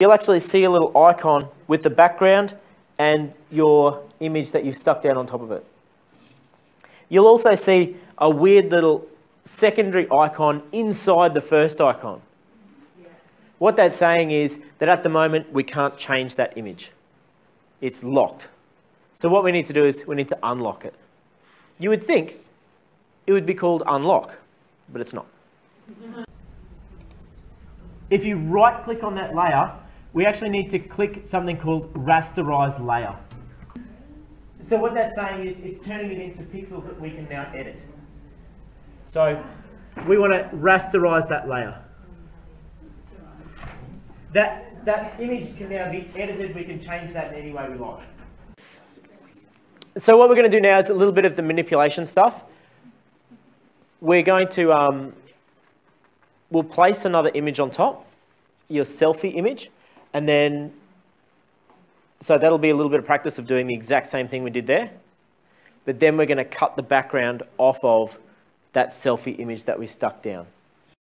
you'll actually see a little icon with the background and your image that you've stuck down on top of it. You'll also see a weird little secondary icon inside the first icon. What that's saying is that at the moment we can't change that image. It's locked. So what we need to do is we need to unlock it. You would think it would be called unlock, but it's not. If you right click on that layer, we actually need to click something called rasterize layer. So what that's saying is it's turning it into pixels that we can now edit. So we want to rasterize that layer. That, that image can now be edited, we can change that in any way we like. So what we're going to do now is a little bit of the manipulation stuff. We're going to, um, we'll place another image on top, your selfie image, and then, so that'll be a little bit of practice of doing the exact same thing we did there. But then we're going to cut the background off of that selfie image that we stuck down.